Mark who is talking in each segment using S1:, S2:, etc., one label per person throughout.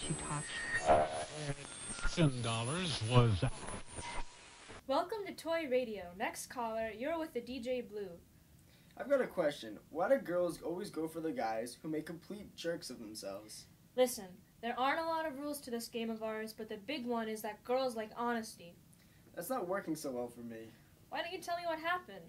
S1: she talks.
S2: Ten dollars was
S3: Welcome to Toy Radio. Next caller, you're with the DJ Blue.
S4: I've got a question. Why do girls always go for the guys who make complete jerks of themselves?
S3: Listen, there aren't a lot of rules to this game of ours, but the big one is that girls like honesty.
S4: That's not working so well for me.
S3: Why don't you tell me what happened?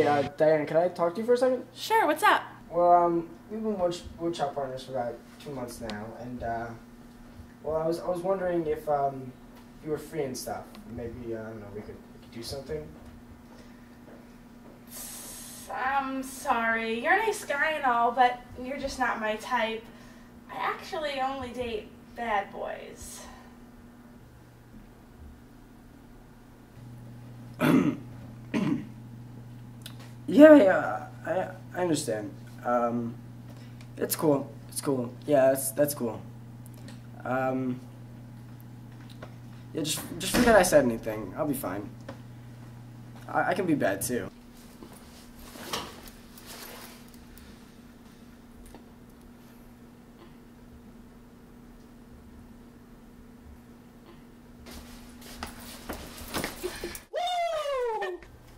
S4: Hey, uh, Diane, can I talk to you for a second?
S5: Sure, what's up?
S4: Well, um, we've been wood, woodshop partners for about two months now, and uh, well, I was I was wondering if um, you were free and stuff. Maybe uh, I don't know. We could we could do something.
S5: I'm sorry. You're a nice guy and all, but you're just not my type. I actually only date bad boys.
S4: Yeah, yeah, I I understand. Um, it's cool. It's cool. Yeah, that's that's cool. Um, yeah, just just forget I said anything. I'll be fine. I, I can be bad too.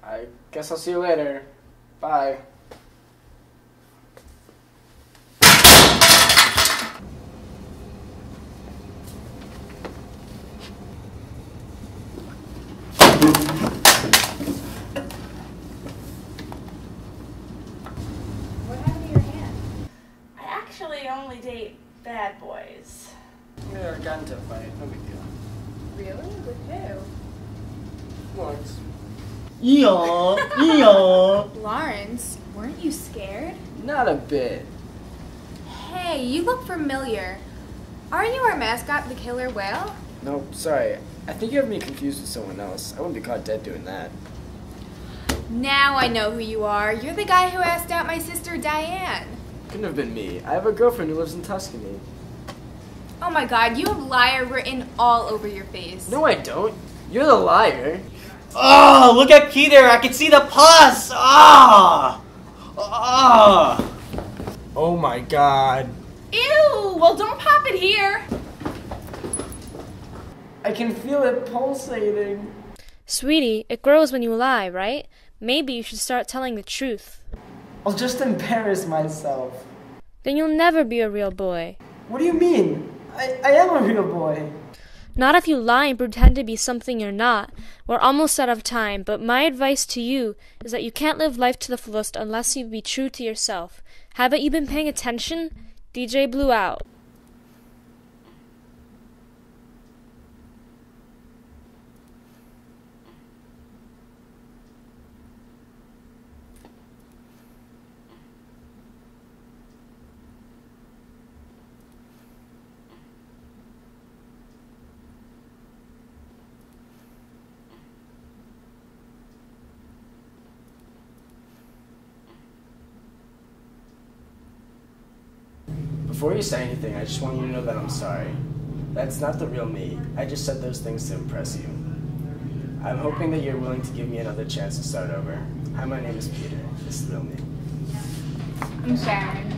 S4: I guess I'll see you later. Bye.
S3: What happened to your hand?
S5: I actually only date bad boys.
S4: Yeah, got into a fight. No big deal.
S3: Really? With who?
S4: Once.
S6: Eeyore, eeyore.
S7: Lawrence, weren't you scared?
S4: Not a bit.
S7: Hey, you look familiar. Aren't you our mascot, the killer whale?
S4: No, sorry. I think you have me confused with someone else. I wouldn't be caught dead doing that.
S7: Now I know who you are. You're the guy who asked out my sister Diane.
S4: Couldn't have been me. I have a girlfriend who lives in Tuscany.
S7: Oh my god, you have liar written all over your face.
S4: No, I don't. You're the liar.
S6: Oh, look at Peter. I can see the pus. Ah. Ah. Oh my god.
S5: Ew! Well, don't pop it here.
S4: I can feel it pulsating.
S3: Sweetie, it grows when you lie, right? Maybe you should start telling the truth.
S4: I'll just embarrass myself.
S3: Then you'll never be a real boy.
S4: What do you mean? I, I am a real boy.
S3: Not if you lie and pretend to be something you're not. We're almost out of time, but my advice to you is that you can't live life to the fullest unless you be true to yourself. Haven't you been paying attention? DJ Blue out.
S4: Before you say anything, I just want you to know that I'm sorry. That's not the real me. I just said those things to impress you. I'm hoping that you're willing to give me another chance to start over. Hi, my name is Peter. This is real me.
S7: I'm Sharon.